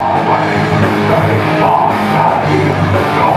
Always stay on